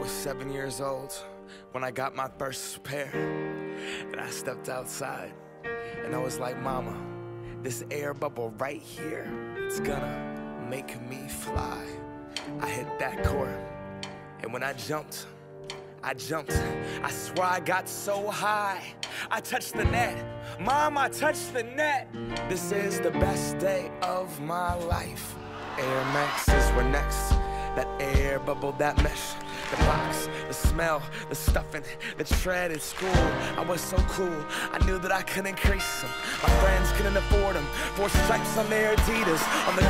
was seven years old when I got my first pair. And I stepped outside and I was like, Mama, this air bubble right here, it's gonna make me fly. I hit that court, and when I jumped, I jumped. I swear I got so high. I touched the net. Mom, I touched the net. This is the best day of my life. Air Maxes were next. That air bubble, that mesh. The box, the smell, the stuffing, the tread at school. I was so cool, I knew that I couldn't increase them. My friends couldn't afford them. Four stripes on their Adidas on the